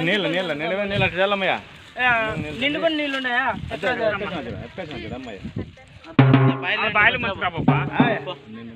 నీళ్ళు నీళ్ళు నిలవే నీళ్ళు అట్లా చల్లమ్మయ్యా నిండుకొని నీళ్ళు ఉన్నాయా? అమ్మాయి. బాయిలు మంచి రాబోబ్బా నిన్ను